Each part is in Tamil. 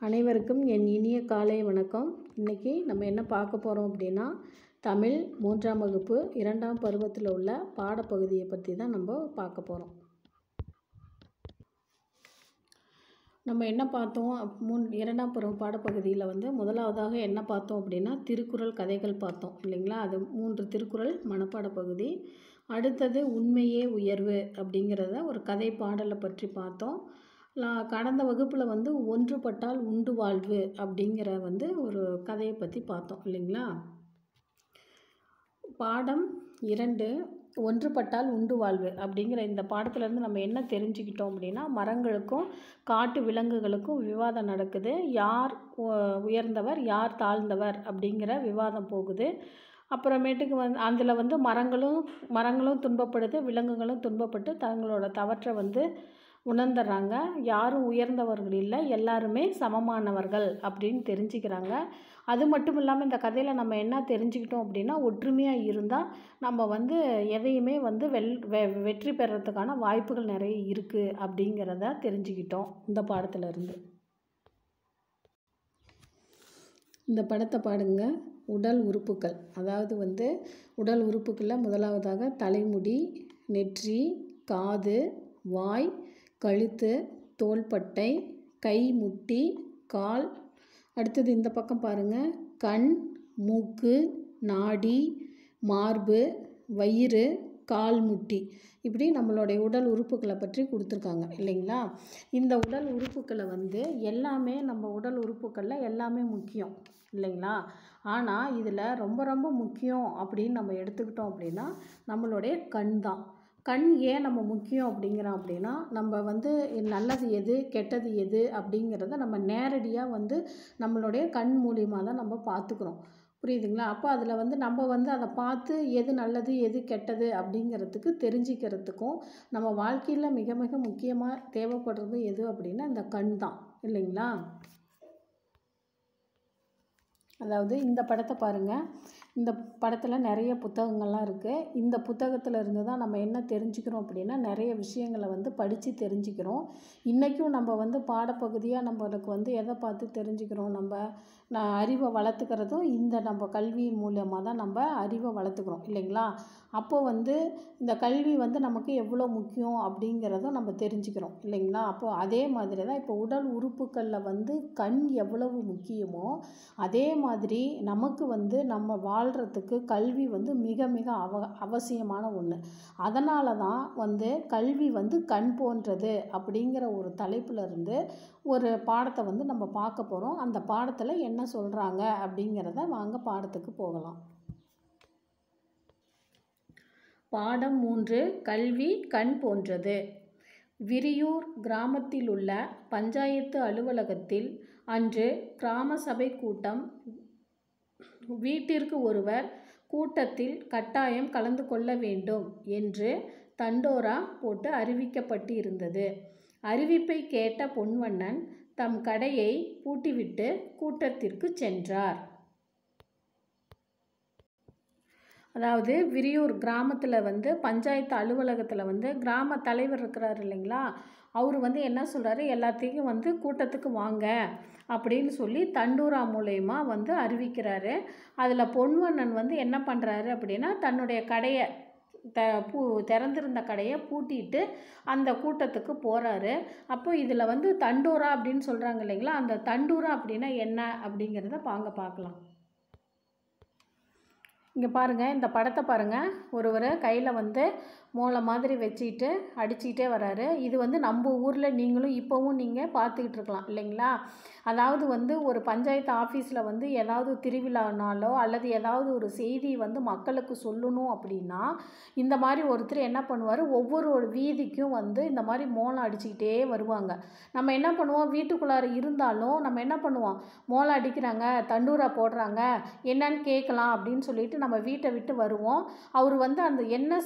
அனைவருக்கும் என் இனிய காலை வணக்கம். இன்றைக்கி நம்ம என்ன பார்க்க போகிறோம் அப்படின்னா தமிழ் மூன்றாம் வகுப்பு இரண்டாம் பருவத்தில் உள்ள பாடப்பகுதியை பற்றி தான் நம்ம பார்க்க போகிறோம் நம்ம என்ன பார்த்தோம் மூன் இரண்டாம் பருவ பாடப்பகுதியில் வந்து முதலாவதாக என்ன பார்த்தோம் அப்படின்னா திருக்குறள் கதைகள் பார்த்தோம் இல்லைங்களா? அது மூன்று திருக்குறள் மனப்பாட பகுதி. அடுத்தது உண்மையே உயர்வு அப்படிங்கிறத ஒரு கதை பாடலை பற்றி பார்த்தோம். கடந்த வகுப்பில் வந்து ஒன்றுபட்டால் உண்டு வாழ்வு அப்படிங்கிற வந்து ஒரு கதையை பற்றி பார்த்தோம் இல்லைங்களா? பாடம் இரண்டு ஒன்றுபட்டால் உண்டு வாழ்வு அப்படிங்கிற இந்த பாடத்துலேருந்து நம்ம என்ன தெரிஞ்சுக்கிட்டோம் அப்படின்னா மரங்களுக்கும் காட்டு விலங்குகளுக்கும் விவாதம் நடக்குது. யார் உயர்ந்தவர் யார் தாழ்ந்தவர் அப்படிங்கிற விவாதம் போகுது. அப்புறமேட்டுக்கு வந்து அதில் வந்து மரங்களும் மரங்களும் துன்பப்படுது விலங்குகளும் துன்பப்பட்டு தங்களோட தவற்றை வந்து உணர்ந்துடுறாங்க யாரும் உயர்ந்தவர்கள் இல்லை எல்லாருமே சமமானவர்கள் அப்படின்னு தெரிஞ்சுக்கிறாங்க. அது மட்டும் இல்லாமல் இந்த கதையில் நம்ம என்ன தெரிஞ்சுக்கிட்டோம் அப்படின்னா ஒற்றுமையாக இருந்தால் நம்ம வந்து எதையுமே வந்து வெல் வெ வெற்றி பெறத்துக்கான வாய்ப்புகள் நிறைய இருக்குது அப்படிங்கிறத தெரிஞ்சுக்கிட்டோம் இந்த பாடத்துலேருந்து இந்த படத்தை பாடுங்க உடல் உறுப்புகள். அதாவது வந்து உடல் உறுப்புகளில் முதலாவதாக தலைமுடி நெற்றி காது வாய் கழுத்து தோள்பட்டை கை முட்டி கால். அடுத்தது இந்த பக்கம் பாருங்கள் கண் மூக்கு நாடி மார்பு வயிறு கால் முட்டி. இப்படி நம்மளுடைய உடல் உறுப்புகளை பற்றி கொடுத்துருக்காங்க இல்லைங்களா? இந்த உடல் உறுப்புகளை வந்து எல்லாமே நம்ம உடல் உறுப்புகளில் எல்லாமே முக்கியம் இல்லைங்களா? ஆனால் இதில் ரொம்ப ரொம்ப முக்கியம் அப்படின்னு நம்ம எடுத்துக்கிட்டோம் அப்படின்னா நம்மளுடைய கண் தான். கண் ஏன் நம்ம முக்கியம் அப்படிங்கிறோம் அப்படின்னா நம்ம வந்து நல்லது எது கெட்டது எது அப்படிங்கிறத நம்ம நேரடியாக வந்து நம்மளுடைய கண் மூலியமாக தான் நம்ம பார்த்துக்குறோம். புரியுதுங்களா? அப்போ அதில் வந்து நம்ம வந்து அதை பார்த்து எது நல்லது எது கெட்டது அப்படிங்கிறதுக்கு தெரிஞ்சுக்கிறதுக்கும் நம்ம வாழ்க்கையில் மிக மிக முக்கியமாக தேவைப்படுறது எது அப்படின்னா இந்த கண் தான். இல்லைங்களா? அதாவது இந்த படத்தை பாருங்கள் இந்த படத்தில் நிறைய புத்தகங்கள்லாம் இருக்குது இந்த புத்தகத்தில் இருந்து தான் நம்ம என்ன தெரிஞ்சுக்கிறோம் அப்படின்னா நிறைய விஷயங்களை வந்து படித்து தெரிஞ்சுக்கிறோம். இன்றைக்கும் நம்ம வந்து பாடப்பகுதியாக நம்மளுக்கு வந்து எதை பார்த்து தெரிஞ்சுக்கிறோம்? நம்ம நான் அறிவை வளர்த்துக்கிறதும் இந்த நம்ம கல்வியின் மூலியமாக தான் நம்ம அறிவை வளர்த்துக்கிறோம் இல்லைங்களா? அப்போ வந்து இந்த கல்வி வந்து நமக்கு எவ்வளோ முக்கியம் அப்படிங்கிறதும் நம்ம தெரிஞ்சுக்கிறோம் இல்லைங்களா? அப்போ அதே மாதிரி தான் இப்போ உடல் உறுப்புகளில் வந்து கண் எவ்வளவு முக்கியமோ அதே மாதிரி நமக்கு வந்து நம்ம வாழ்கிறதுக்கு கல்வி வந்து மிக மிக அவ அவசியமான ஒன்று அதனால தான் வந்து கல்வி வந்து கண் போன்றது அப்படிங்கிற ஒரு தலைப்பில் இருந்து ஒரு பாடத்தை வந்து நம்ம பார்க்க போகிறோம் அந்த பாடத்தில் என்ன சொல்கிறாங்க அப்படிங்கிறத வாங்க பாடத்துக்கு போகலாம். பாடம் மூன்று கல்வி கண் போன்றது. விரியூர் கிராமத்தில் உள்ள பஞ்சாயத்து அலுவலகத்தில் அன்று கிராம சபை கூட்டம் வீட்டிற்கு ஒருவர் கூட்டத்தில் கட்டாயம் கலந்து கொள்ள வேண்டும் என்று தண்டோரா போட்டு அறிவிக்கப்பட்டு இருந்தது அறிவிப்பை கேட்ட பொன்வண்ணன் தம் கடையை பூட்டிவிட்டு கூட்டத்திற்கு சென்றார். அதாவது விரியூர் கிராமத்தில் வந்து பஞ்சாயத்து அலுவலகத்தில் வந்து கிராம தலைவர் இருக்கிறார் இல்லைங்களா? அவர் வந்து என்ன சொல்கிறாரு எல்லாத்தையும் வந்து கூட்டத்துக்கு வாங்க அப்படின்னு சொல்லி தண்டூரா மூலயமா வந்து அறிவிக்கிறாரு. அதில் பொன்வண்ணன் வந்து என்ன பண்ணுறாரு அப்படின்னா தன்னுடைய கடையை த பூ திறந்திருந்த கடையை பூட்டிட்டு அந்த கூட்டத்துக்கு போகிறாரு அப்போ இதில் வந்து தண்டூரா அப்படின்னு சொல்கிறாங்க இல்லைங்களா? அந்த தண்டூரா அப்படின்னா என்ன அப்படிங்கிறத வாங்க பார்க்கலாம். இங்கே பாருங்கள் இந்த படத்தை பாருங்கள் ஒருவர் கையில் வந்து மோளை மாதிரி வச்சுக்கிட்டு அடிச்சுக்கிட்டே வராரு. இது வந்து நம்ம ஊரில் நீங்களும் இப்போவும் நீங்கள் பார்த்துக்கிட்டு இருக்கலாம் இல்லைங்களா? அதாவது வந்து ஒரு பஞ்சாயத்து ஆஃபீஸில் வந்து ஏதாவது திருவிழானாலோ அல்லது ஏதாவது ஒரு செய்தி வந்து மக்களுக்கு சொல்லணும் அப்படின்னா இந்த மாதிரி ஒருத்தர் என்ன பண்ணுவார்? ஒவ்வொரு ஒரு வீதிக்கும் வந்து இந்த மாதிரி மோளம் அடிச்சுக்கிட்டே வருவாங்க. நம்ம என்ன பண்ணுவோம்? வீட்டுக்குள்ளார இருந்தாலும் நம்ம என்ன பண்ணுவோம்? மோளம் அடிக்கிறாங்க தண்டூரா போடுறாங்க என்னன்னு கேட்கலாம் அப்படின்னு சொல்லிட்டு நம்ம வீட்டை விட்டு வருவோம். அவர் வந்து அந்த என்ன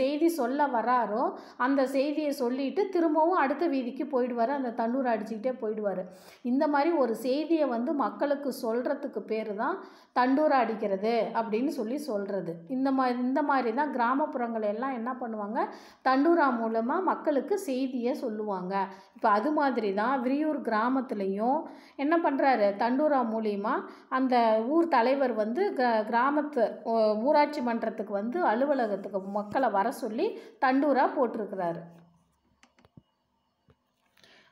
செய்தி செய்தி சொல்ல வராரோ அந்த செய்தியை சொல்லிட்டு திரும்பவும் அடுத்த வீதிக்கு போயிடுவார். அந்த தண்ணூர் அடிச்சுக்கிட்டே போயிடுவார். இந்த மாதிரி ஒரு செய்தியை வந்து மக்களுக்கு சொல்கிறதுக்கு பேர் தான் தண்டூர் அடிக்கிறது அப்படின்னு சொல்லி சொல்கிறது இந்த மாதிரி இந்த மாதிரி தான் கிராமப்புறங்கள் எல்லாம் என்ன பண்ணுவாங்க? தண்டூரா மூலமாக மக்களுக்கு செய்தியை சொல்லுவாங்க. இப்போ அது மாதிரி தான் விரியூர் கிராமத்துலேயும் என்ன பண்ணுறாரு தண்டூரா மூலியமா அந்த ஊர் தலைவர் வந்து க கிராமத்து ஊராட்சி மன்றத்துக்கு வந்து அலுவலகத்துக்கு மக்களை வர சொல்லி தண்டூரா போட்டிருக்கிறாரு.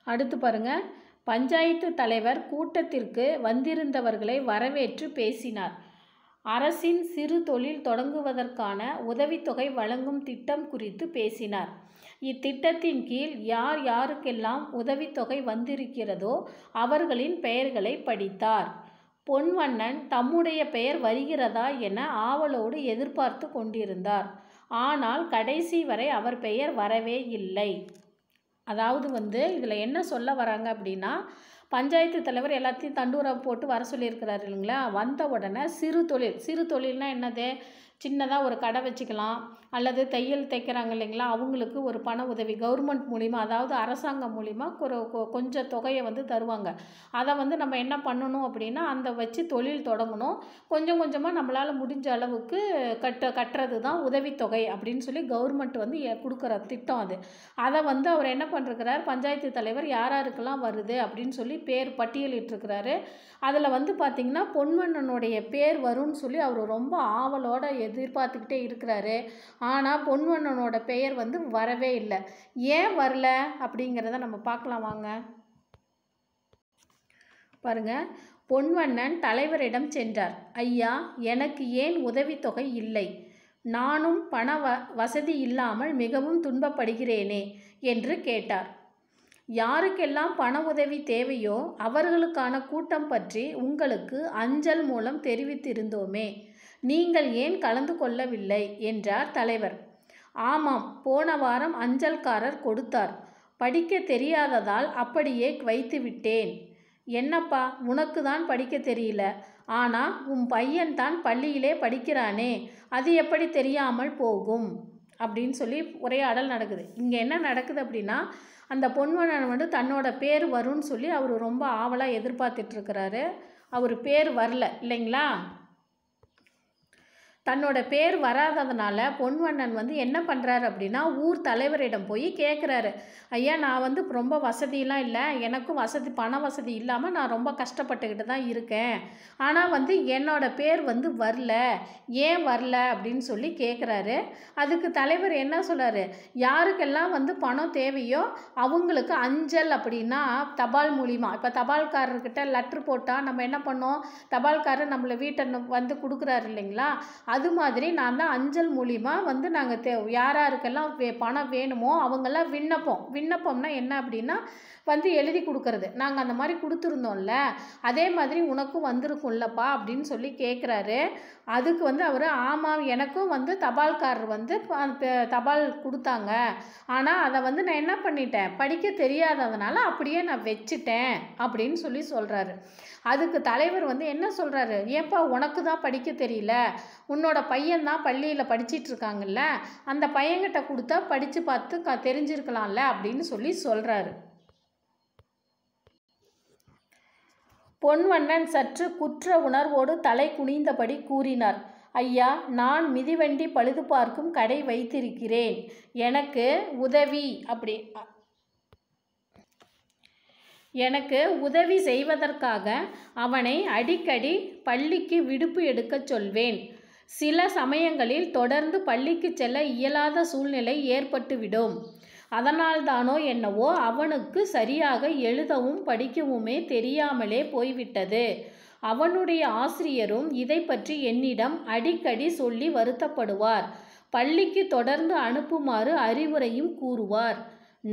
அடுத்து பாருங்க. பஞ்சாயத்து தலைவர் கூட்டத்திற்கு வந்திருந்தவர்களை வரவேற்று பேசினார். அரசின் சிறு தொழில் தொடங்குவதற்கான உதவித்தொகை வழங்கும் திட்டம் குறித்து பேசினார். இத்திட்டத்தின் கீழ் யார் யாருக்கெல்லாம் உதவித்தொகை வந்திருக்கிறதோ அவர்களின் பெயர்களை படித்தார். பொன்வண்ணன் தம்முடைய பெயர் வருகிறதா என ஆவலோடு எதிர்பார்த்து கொண்டிருந்தார். ஆனால் கடைசி வரை அவர் பெயர் வரவே இல்லை. அதாவது வந்து இதில் என்ன சொல்ல வராங்க அப்படின்னா பஞ்சாயத்து தலைவர் எல்லாத்தையும் தண்டூரா போட்டு வர சொல்லியிருக்கிறாரு இல்லைங்களா? வந்த உடனே சிறு தொழில் சிறு தொழில்னால் என்னது? சின்னதாக ஒரு கடை வச்சுக்கலாம். அல்லது தையல் தைக்கிறாங்க இல்லைங்களா? அவங்களுக்கு ஒரு பண உதவி. கவர்மெண்ட் மூலிமா அதாவது அரசாங்கம் மூலிமா ஒரு கொ- கொஞ்சம் தொகையை வந்து தருவாங்க. அதை வந்து நம்ம என்ன பண்ணணும் அப்படின்னா அந்த வச்சு தொழில் தொடங்கணும். கொஞ்சம் கொஞ்சமாக நம்மளால் முடிஞ்ச அளவுக்கு கட்ட கட்டுறது தான் உதவித்தொகை அப்படின்னு சொல்லி கவர்மெண்ட் வந்து கொடுக்குற திட்டம் அது. அதை வந்து அவர் என்ன பண்ணிருக்கிறார்? பஞ்சாயத்து தலைவர் யார் யாருக்கெல்லாம் வருது அப்படின்னு சொல்லி பேர் பட்டியலிட்டிருக்கிறாரு. அதில் வந்து பார்த்திங்கன்னா பொன்வண்ணனுடைய பேர் வரும்னு சொல்லி அவர் ரொம்ப ஆவலோடு எதிர்பார்த்துக்கிட்டே இருக்கிறாரு. ஆனால் பொன்வண்ணனோட பெயர் வந்து வரவே இல்லை. ஏன் வரல? அப்படிங்கிறத நம்ம பார்க்கலாம் வாங்க. பாருங்க. பொன்வண்ணன் தலைவரிடம் சென்றார். ஐயா எனக்கு ஏன் உதவித்தொகை இல்லை? நானும் பண வ வசதி இல்லாமல் மிகவும் துன்பப்படுகிறேனே என்று கேட்டார். யாருக்கெல்லாம் பண உதவி தேவையோ அவர்களுக்கான கூட்டம் பற்றி உங்களுக்கு அஞ்சல் மூலம் தெரிவித்திருந்தோமே. நீங்கள் ஏன் கலந்து கொள்ளவில்லை? என்றார் தலைவர். ஆமாம் போன வாரம் அஞ்சல்காரர் கொடுத்தார். படிக்க தெரியாததால் அப்படியே வைத்து விட்டேன். என்னப்பா உனக்கு தான் படிக்க தெரியல? ஆனால் உன் பையன் தான் பள்ளியிலே படிக்கிறானே அது எப்படி தெரியாமல் போகும்? அப்படின்னு சொல்லி உரையாடல் நடக்குது. இங்கே என்ன நடக்குது அப்படின்னா அந்த பொன்வனன் வந்து தன்னோட பேர் வரும்னு சொல்லி அவர் ரொம்ப ஆவலாக எதிர்பார்த்துட்ருக்கிறாரு அவர் பேர் வரல இல்லைங்களா? தன்னோட பேர் வராததுனால பொன்வண்ணன் வந்து என்ன பண்ணுறாரு அப்படின்னா ஊர் தலைவரிடம் போய் கேட்குறாரு ஐயா நான் வந்து ரொம்ப வசதியெலாம் இல்லை. எனக்கும் வசதி பண வசதி இல்லாமல் நான் ரொம்ப கஷ்டப்பட்டுக்கிட்டு தான் இருக்கேன். ஆனால் வந்து என்னோட பேர் வந்து வரல. ஏன் வரல? அப்படின்னு சொல்லி கேட்குறாரு அதுக்கு தலைவர் என்ன சொல்கிறாரு யாருக்கெல்லாம் வந்து பணம் தேவையோ அவங்களுக்கு அஞ்சல் அப்படின்னா தபால் மூலிமா இப்போ தபால்காரர்கிட்ட லெட்ரு போட்டால் நம்ம என்ன பண்ணோம்? தபால்காரர் நம்மளை வீட்டை வந்து கொடுக்குறாரு இல்லைங்களா? அது மாதிரி நான் தான் அஞ்சல் மூலிமா வந்து நாங்கள் தே யார் யாருக்கெல்லாம் வே பணம் வேணுமோ அவங்கெல்லாம் விண்ணப்பம். விண்ணப்பம்னா என்ன அப்படின்னா வந்து எழுதி கொடுக்கறது. நாங்கள் அந்த மாதிரி கொடுத்துருந்தோம்ல அதே மாதிரி உனக்கும் வந்திருக்கும்லப்பா அப்படின்னு சொல்லி கேட்குறாரு அதுக்கு வந்து அவர் ஆமாம் எனக்கும் வந்து தபால்காரர் வந்து தபால் கொடுத்தாங்க. ஆனால் அதை வந்து நான் என்ன பண்ணிட்டேன்? படிக்க தெரியாததுனால அப்படியே நான் வச்சுட்டேன். அப்படின்னு சொல்லி சொல்கிறாரு அதுக்கு தலைவர் வந்து என்ன சொல்கிறாரு ஏப்பா உனக்கு தான் படிக்க தெரியல? உன்னோட பையன் தான் பள்ளியில் படிச்சிட்டு இருக்காங்கல்ல? அந்த பையன்கிட்ட கொடுத்தா படித்து பார்த்து க தெரிஞ்சிருக்கலாம்ல? அப்படின்னு சொல்லி சொல்கிறாரு பொன்வண்ணன் சற்று குற்ற உணர்வோடு தலை குனிந்தபடி கூறினார் ஐயா நான் மிதிவண்டி பழுது பார்க்கும் கடை வைத்திருக்கிறேன். எனக்கு உதவி அப்படி எனக்கு உதவி செய்வதற்காக அவனை அடிக்கடி பள்ளிக்கு விடுப்பு எடுக்கச் சொல்வேன். சில சமயங்களில் தொடர்ந்து பள்ளிக்கு செல்ல இயலாத சூழ்நிலை ஏற்பட்டுவிடும். அதனால்தானோ என்னவோ அவனுக்கு சரியாக எழுதவும் படிக்கவுமே தெரியாமலே போய்விட்டது. அவனுடைய ஆசிரியரும் இதை பற்றி என்னிடம் அடிக்கடி சொல்லி வருத்தப்படுவார். பள்ளிக்கு தொடர்ந்து அனுப்புமாறு அறிவுரையும் கூறுவார்.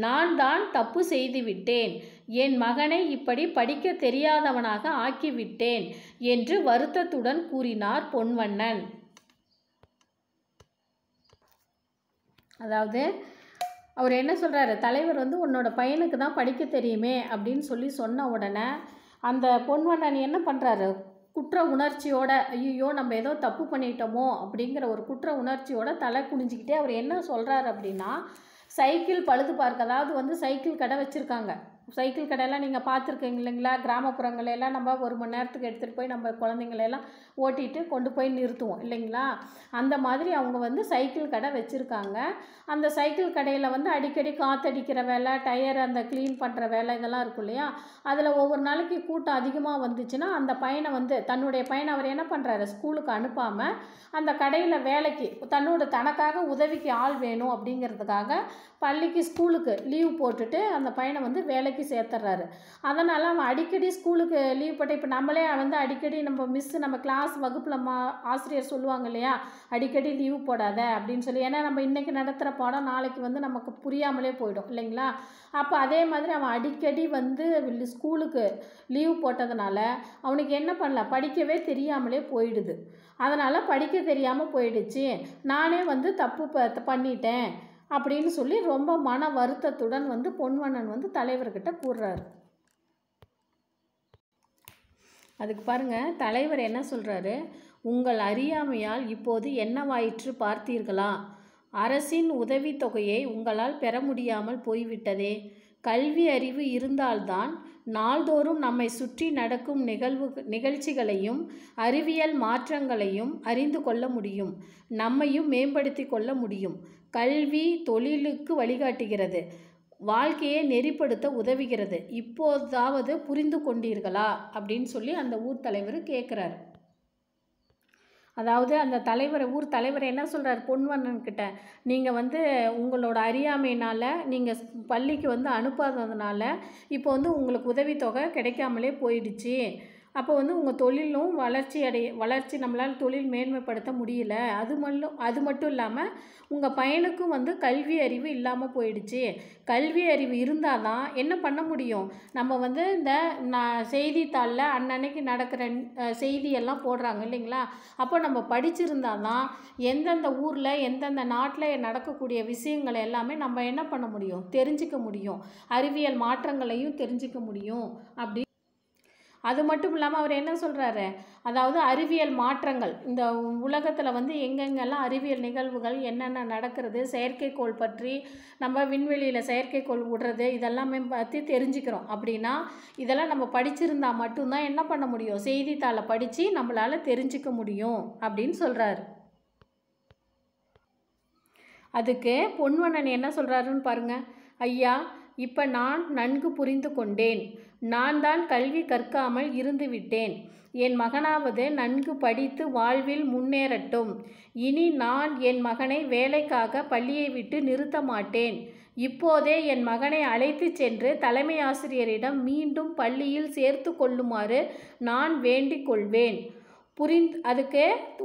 நான் தான் தப்பு செய்துவிட்டேன். என் மகனை இப்படி படிக்க தெரியாதவனாக ஆக்கிவிட்டேன் என்று வருத்தத்துடன் கூறினார் பொன்வண்ணன். அதாவது அவர் என்ன சொல்கிறாரு தலைவர் வந்து உன்னோட பையனுக்கு தான் படிக்க தெரியுமே அப்படின்னு சொல்லி சொன்ன உடனே அந்த பொன்வண்ணன் என்ன பண்ணுறாரு குற்ற உணர்ச்சியோட ஐயோ நம்ம ஏதோ தப்பு பண்ணிட்டோமோ அப்படிங்கிற ஒரு குற்ற உணர்ச்சியோட தலை குனிஞ்சிக்கிட்டே அவர் என்ன சொல்கிறாரு அப்படின்னா சைக்கிள் பழுது பார்க்க அதாவது வந்து சைக்கிள் கடை வச்சுருக்காங்க. சைக்கிள் கடையெல்லாம் நீங்கள் பார்த்துருக்கீங்க இல்லைங்களா? கிராமப்புறங்களெல்லாம் நம்ம ஒரு மணி நேரத்துக்கு எடுத்துகிட்டு போய் நம்ம குழந்தைங்களெல்லாம் ஓட்டிகிட்டு கொண்டு போய் நிறுத்துவோம் இல்லைங்களா? அந்த மாதிரி அவங்க வந்து சைக்கிள் கடை வச்சுருக்காங்க. அந்த சைக்கிள் கடையில் வந்து அடிக்கடி காற்றடிக்கிற வேலை டயர் அந்த க்ளீன் பண்ணுற வேலை இதெல்லாம் இருக்கும் இல்லையா? அதில் ஒவ்வொரு நாளைக்கு கூட்டம் அதிகமாக வந்துச்சுன்னா அந்த பையனை வந்து தன்னுடைய பையனை அவர் என்ன பண்ணுறாரு ஸ்கூலுக்கு அனுப்பாமல் அந்த கடையில் வேலைக்கு தன்னோட தனக்காக உதவிக்கு ஆள் வேணும் அப்படிங்கிறதுக்காக பள்ளிக்கு ஸ்கூலுக்கு லீவ் போட்டுட்டு அந்த பையனை வந்து வேலைக்கு சேர்த்துறாரு. அதனால் அவன் அடிக்கடி ஸ்கூலுக்கு லீவ் போட்டு இப்போ நம்மளே வந்து அடிக்கடி நம்ம மிஸ்ஸு நம்ம கிளாஸ் வகுப்பில் மா ஆசிரியர் சொல்லுவாங்க இல்லையா? அடிக்கடி லீவு போடாத அப்படின்னு சொல்லி. ஏன்னா நம்ம இன்றைக்கி நடத்துகிற பாடம் நாளைக்கு வந்து நமக்கு புரியாமலே போயிடும் இல்லைங்களா? அப்போ அதே மாதிரி அவன் அடிக்கடி வந்து ஸ்கூலுக்கு லீவ் போட்டதுனால அவனுக்கு என்ன பண்ணல படிக்கவே தெரியாமலே போயிடுது. அதனால் படிக்க தெரியாமல் போயிடுச்சு. நானே வந்து தப்பு ப பண்ணிட்டேன். அப்படின்னு சொல்லி ரொம்ப மன வருத்தத்துடன் வந்து பொன்வண்ணன் வந்து தலைவர்கிட்ட கூறுறாரு. அதுக்கு பாருங்க தலைவர் என்ன சொல்கிறாரு உங்கள் அறியாமையால் இப்போது என்னவாயிற்று பார்த்தீர்களா? அரசின் உதவித்தொகையை உங்களால் பெற முடியாமல் போய்விட்டதே. கல்வி அறிவு இருந்தால்தான் நாள்தோறும் நம்மை சுற்றி நடக்கும் நிகழ்வு நிகழ்ச்சிகளையும் அறிவியல் மாற்றங்களையும் அறிந்து கொள்ள முடியும். நம்மையும் மேம்படுத்தி கொள்ள முடியும். கல்வி தொழிலுக்கு வழிகாட்டுகிறது. வாழ்க்கையை நெறிப்படுத்த உதவுகிறது. இப்போதாவது புரிந்து கொண்டீர்களா? அப்படின்னு சொல்லி அந்த ஊர் தலைவர் கேட்குறாரு அதாவது அந்த தலைவரை ஊர் தலைவர் என்ன சொல்கிறார் பொன்வண்ணன்கிட்ட. நீங்கள் வந்து உங்களோட அறியாமையினால் நீங்கள் பள்ளிக்கு வந்து அனுப்பாததுனால இப்போ வந்து உங்களுக்கு உதவித்தொகை கிடைக்காமலே போயிடுச்சு. அப்போ வந்து உங்கள் தொழிலும் வளர்ச்சி அடைய வளர்ச்சி நம்மளால் தொழில் மேன்மைப்படுத்த முடியல. அது மட்டும் அது மட்டும் இல்லாமல் உங்கள் பையனுக்கும் வந்து கல்வி அறிவு இல்லாமல் போயிடுச்சு. கல்வி அறிவு இருந்தால் தான் என்ன பண்ண முடியும்? நம்ம வந்து இந்த நான் செய்தித்தாளில் அன்னன்னைக்கு நடக்கிற செய்தியெல்லாம் போடுறாங்க இல்லைங்களா? அப்போ நம்ம படிச்சிருந்தா தான் எந்தெந்த ஊரில் எந்தெந்த நாட்டில் நடக்கக்கூடிய விஷயங்களை எல்லாமே நம்ம என்ன பண்ண முடியும்? தெரிஞ்சுக்க முடியும். அறிவியல் மாற்றங்களையும் தெரிஞ்சுக்க முடியும். அப்படி அது மட்டும் இல்லாமல் அவர் என்ன சொல்கிறாரு அதாவது அறிவியல் மாற்றங்கள். இந்த உலகத்தில் வந்து எங்கெங்கெல்லாம் அறிவியல் நிகழ்வுகள் என்னென்ன நடக்கிறது செயற்கைக்கோள் பற்றி நம்ம விண்வெளியில் செயற்கைக்கோள் விடுறது இதெல்லாமே பற்றி தெரிஞ்சுக்கிறோம். அப்படின்னா இதெல்லாம் நம்ம படிச்சிருந்தா மட்டும்தான் என்ன பண்ண முடியும்? செய்தித்தாளை படித்து நம்மளால் தெரிஞ்சுக்க முடியும் அப்படின்னு சொல்கிறாரு அதுக்கு பொன்வண்ணன் என்ன சொல்கிறாருன்னு பாருங்க. ஐயா இப்போ நான் நன்கு புரிந்து கொண்டேன். நான் தான் கல்வி கற்காமல் இருந்து விட்டேன். என் மகனாவது நன்கு படித்து வாழ்வில் முன்னேறட்டும். இனி நான் என் மகனை வேலைக்காக பள்ளியை விட்டு நிறுத்த மாட்டேன். இப்போதே என் மகனை அழைத்து சென்று தலைமை ஆசிரியரிடம் மீண்டும் பள்ளியில் சேர்த்து கொள்ளுமாறு நான் வேண்டிக் கொள்வேன். புரிந்து அதுக்கு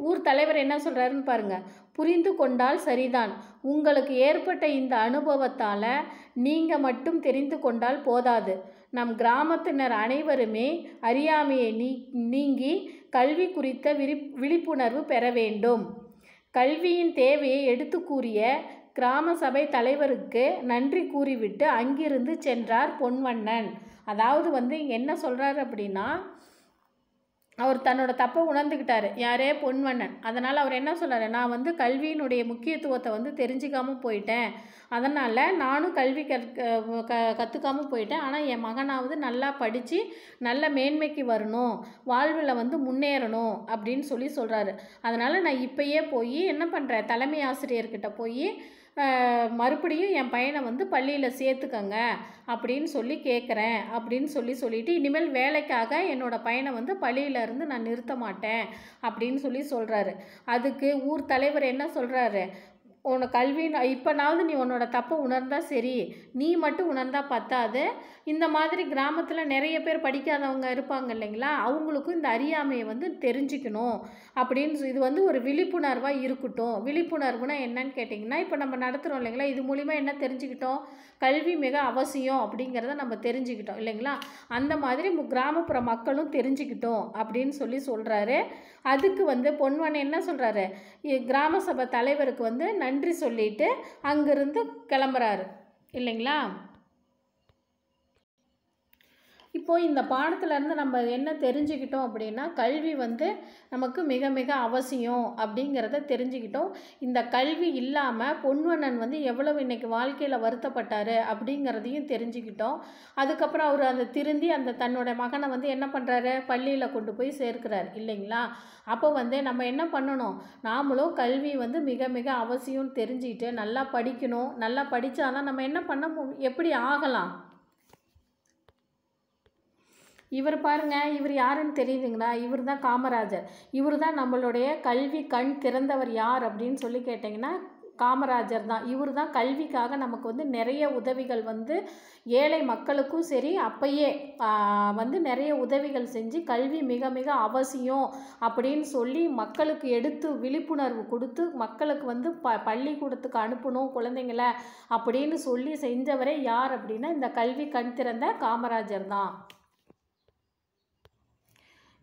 ஊர் தலைவர் என்ன சொல்கிறாருன்னு பாருங்கள் புரிந்து கொண்டால் சரிதான். உங்களுக்கு ஏற்பட்ட இந்த அனுபவத்தால் நீங்கள் மட்டும் தெரிந்து கொண்டால் போதாது. நம் கிராமத்தினர் அனைவருமே அறியாமையை நீ நீங்கி கல்வி குறித்த விரி விழிப்புணர்வு பெற வேண்டும். கல்வியின் தேவையை எடுத்து கூறிய கிராம சபை தலைவருக்கு நன்றி கூறிவிட்டு அங்கிருந்து சென்றார் பொன்வண்ணன். அதாவது வந்து என்ன சொல்கிறாரு அப்படின்னா அவர் தன்னோட தப்பை உணர்ந்துக்கிட்டார் யாரே பொன்வண்ணன் அதனால் அவர் என்ன சொல்கிறார் நான் வந்து கல்வியினுடைய முக்கியத்துவத்தை வந்து தெரிஞ்சிக்காமல் போயிட்டேன். அதனால் நானும் கல்வி கற்க க கற்றுக்காமல் போயிட்டேன். ஆனால் என் மகனாவது நல்லா படித்து நல்ல மேன்மைக்கு வரணும். வாழ்வில் வந்து முன்னேறணும் அப்படின்னு சொல்லி சொல்கிறாரு அதனால் நான் இப்பயே போய் என்ன பண்ணுறேன் தலைமை ஆசிரியர்கிட்ட போய் மறுபடியும் என் பையனை வந்து பள்ளியில் சேர்த்துக்கங்க அப்படின்னு சொல்லி கேட்குறேன் அப்படின்னு சொல்லி சொல்லிட்டு இனிமேல் வேலைக்காக என்னோட பையனை வந்து பள்ளியிலேருந்து நான் நிறுத்த மாட்டேன் அப்படின்னு சொல்லி சொல்கிறாரு அதுக்கு ஊர் தலைவர் என்ன சொல்கிறாரு உன்னை கல்வி இப்போனாவது நீ உன்னோட தப்பை உணர்ந்தால் சரி நீ மட்டும் உணர்ந்தால் பத்தாது. இந்த மாதிரி கிராமத்தில் நிறைய பேர் படிக்காதவங்க இருப்பாங்க இல்லைங்களா? அவங்களுக்கும் இந்த அறியாமையை வந்து தெரிஞ்சுக்கணும். அப்படின்னு இது வந்து ஒரு விழிப்புணர்வாக இருக்கட்டும். விழிப்புணர்வுனா என்னன்னு கேட்டிங்கன்னா இப்போ நம்ம நடத்துகிறோம் இல்லைங்களா? இது மூலிமா என்ன தெரிஞ்சுக்கிட்டோம்? கல்வி மிக அவசியம் அப்படிங்கிறத நம்ம தெரிஞ்சுக்கிட்டோம் இல்லைங்களா? அந்த மாதிரி கிராமப்புற மக்களும் தெரிஞ்சுக்கிட்டோம் அப்படின்னு சொல்லி சொல்கிறாரு அதுக்கு வந்து பொன்வன் என்ன சொல்கிறாரு கிராம சபை தலைவருக்கு வந்து நன்றி சொல்லிட்டு அங்கிருந்து கிளம்புறாரு. இல்லைங்களா? இப்போது இந்த பாடத்துலேருந்து நம்ம என்ன தெரிஞ்சுக்கிட்டோம் அப்படின்னா கல்வி வந்து நமக்கு மிக மிக அவசியம் அப்படிங்கிறத தெரிஞ்சுக்கிட்டோம். இந்த கல்வி இல்லாமல் பொன்வண்ணன் வந்து எவ்வளவு இன்றைக்கி வாழ்க்கையில் வருத்தப்பட்டார் அப்படிங்கிறதையும் தெரிஞ்சுக்கிட்டோம். அதுக்கப்புறம் அவர் அந்த திருந்தி அந்த தன்னோட மகனை வந்து என்ன பண்ணுறாரு பள்ளியில் கொண்டு போய் சேர்க்கிறார் இல்லைங்களா? அப்போ வந்து நம்ம என்ன பண்ணணும்? நாமளும் கல்வி வந்து மிக மிக அவசியம்னு தெரிஞ்சுக்கிட்டு நல்லா படிக்கணும். நல்லா படித்தாதான் நம்ம என்ன பண்ண எப்படி ஆகலாம்? இவர் பாருங்க இவர் யாருன்னு தெரியுதுங்களா? இவர் தான் காமராஜர். இவர் தான் நம்மளுடைய கல்வி கண் திறந்தவர் யார் அப்படின்னு சொல்லி கேட்டிங்கன்னா காமராஜர் தான். இவர் தான் கல்விக்காக நமக்கு வந்து நிறைய உதவிகள் வந்து ஏழை மக்களுக்கும் சரி அப்பயே வந்து நிறைய உதவிகள் செஞ்சு கல்வி மிக மிக அவசியம் அப்படின்னு சொல்லி மக்களுக்கு எடுத்து விழிப்புணர்வு கொடுத்து மக்களுக்கு வந்து ப பள்ளிக்கூடத்துக்கு அனுப்பணும் குழந்தைங்கள அப்படின்னு சொல்லி செஞ்சவரே யார் அப்படின்னா இந்த கல்வி கண் திறந்த காமராஜர் தான்.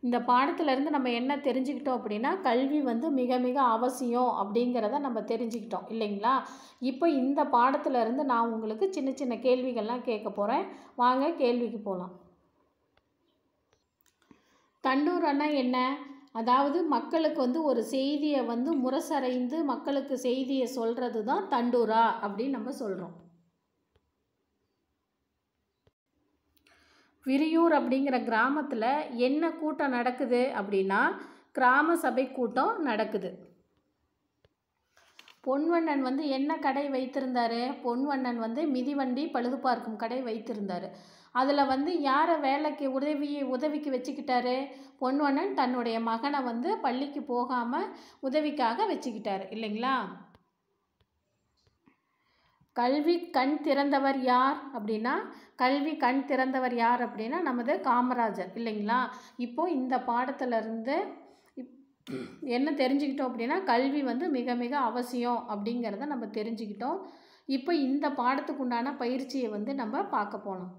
இந்த பாடத்துலேருந்து நம்ம என்ன தெரிஞ்சுக்கிட்டோம் அப்படின்னா கல்வி வந்து மிக மிக அவசியம் அப்படிங்கிறத நம்ம தெரிஞ்சுக்கிட்டோம் இல்லைங்களா? இப்போ இந்த பாடத்துலேருந்து நான் உங்களுக்கு சின்ன சின்ன கேள்விகள்லாம் கேட்க போகிறேன் வாங்க கேள்விக்கு போகலாம் தண்டூரன்னா என்ன? அதாவது மக்களுக்கு வந்து ஒரு செய்தியை வந்து முரசறைந்து மக்களுக்கு செய்தியை சொல்கிறது தான் தண்டூரா அப்படின்னு நம்ம சொல்கிறோம் விரியூர் அப்படிங்கிற கிராமத்தில் என்ன கூட்டம் நடக்குது அப்படின்னா கிராம சபை கூட்டம் நடக்குது. பொன்வண்ணன் வந்து என்ன கடை வைத்திருந்தாரு? பொன்வண்ணன் வந்து மிதிவண்டி பழுது பார்க்கும் கடை வைத்திருந்தார். அதில் வந்து யாரை வேலைக்கு உதவி உதவிக்கு வச்சுக்கிட்டாரு? பொன்வண்ணன் தன்னுடைய மகனை வந்து பள்ளிக்கு போகாமல் உதவிக்காக வச்சுக்கிட்டாரு. இல்லைங்களா? கல்வி கண் திறந்தவர் யார் அப்படின்னா கல்வி கண் திறந்தவர் யார் அப்படின்னா நமது காமராஜர் இல்லைங்களா? இப்போது இந்த பாடத்துலேருந்து இப்- என்ன தெரிஞ்சுக்கிட்டோம் அப்படின்னா கல்வி வந்து மிக மிக அவசியம் அப்படிங்கிறத நம்ம தெரிஞ்சுக்கிட்டோம். இப்போ இந்த பாடத்துக்கு உண்டான பயிற்சியை வந்து நம்ம பார்க்க போனோம்